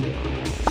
Yeah.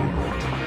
Network.